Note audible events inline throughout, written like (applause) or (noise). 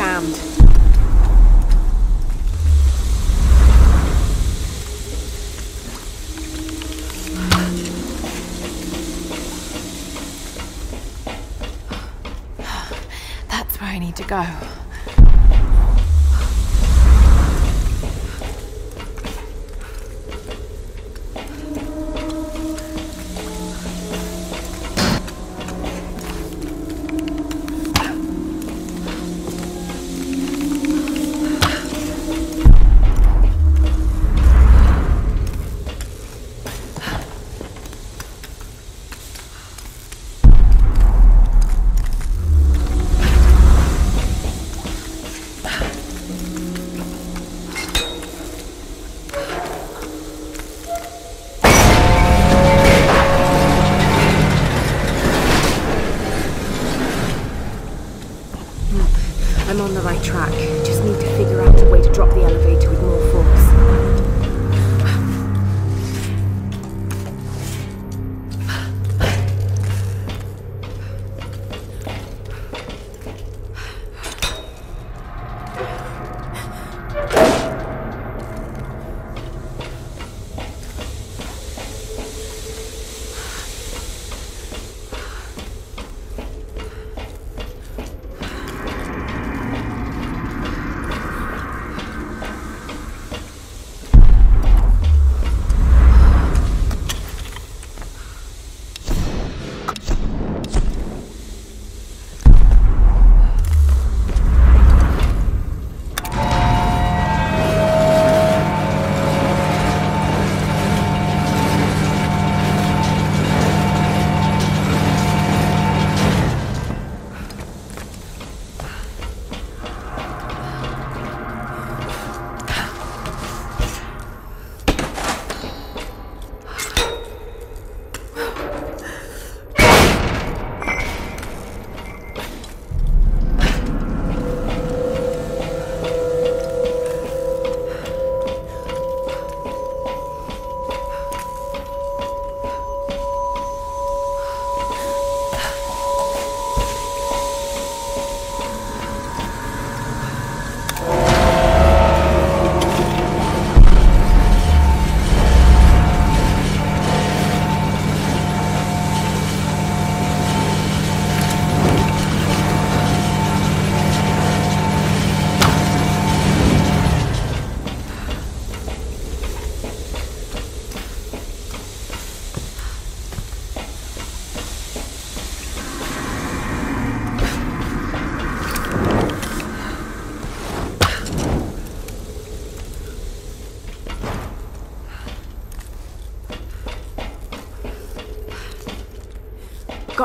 jammed. I'm on the right track. Just need to figure out a way to drop the elevator with more force.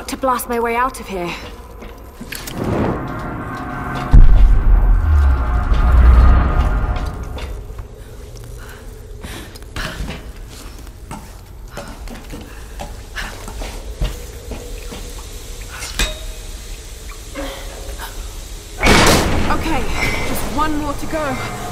Got to blast my way out of here. Okay, just one more to go.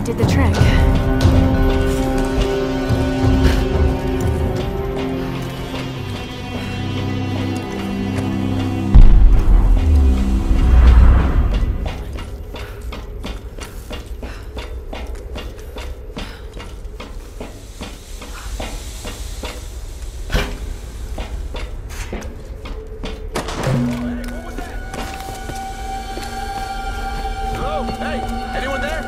That did the trick. Hello? Hey, anyone there?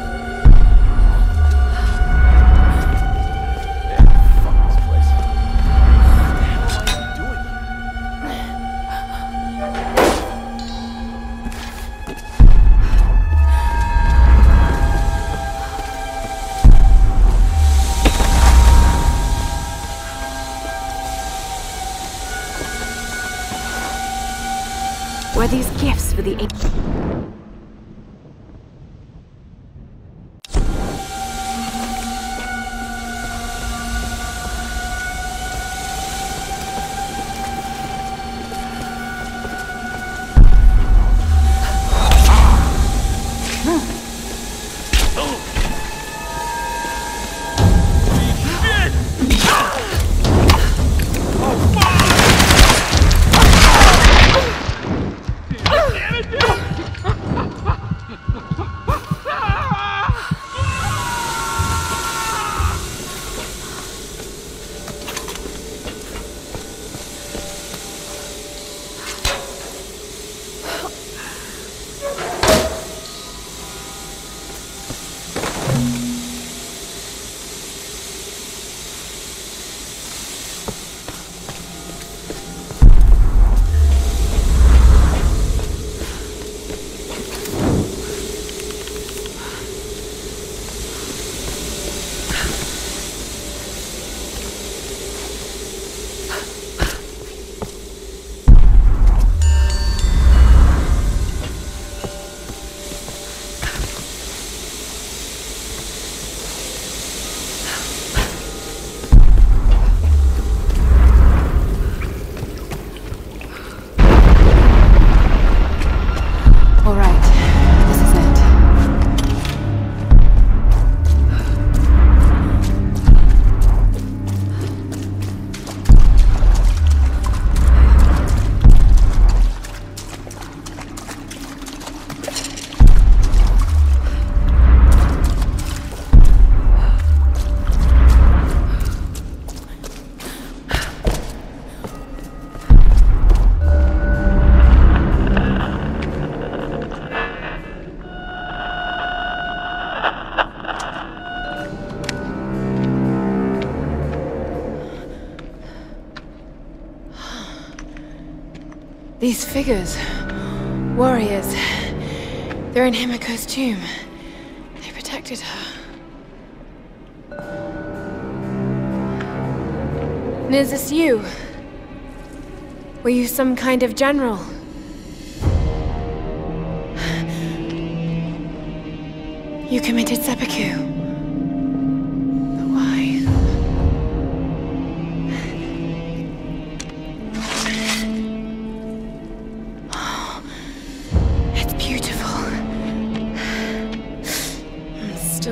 These figures. Warriors. They're in Himiko's tomb. They protected her. And is this you? Were you some kind of general? You committed seppuku.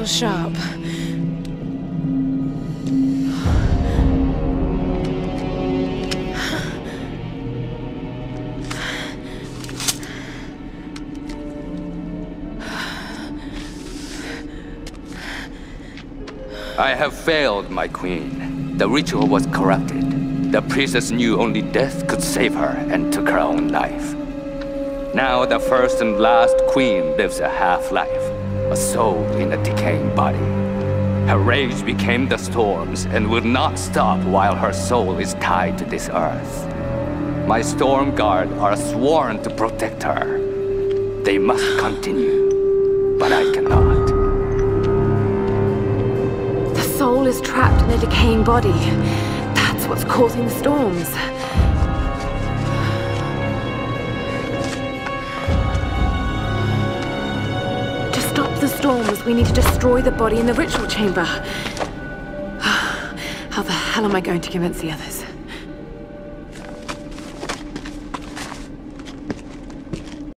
Still sharp. I have failed, my queen. The ritual was corrupted. The priestess knew only death could save her and took her own life. Now the first and last queen lives a half-life, a soul in a decaying body. Her rage became the storms and will not stop while her soul is tied to this earth. My storm guard are sworn to protect her. They must continue, but I cannot. The soul is trapped in a decaying body. That's what's causing the storms. Storms, we need to destroy the body in the ritual chamber. (sighs) How the hell am I going to convince the others?